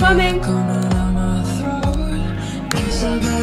swimming. Gonna my throat, cause I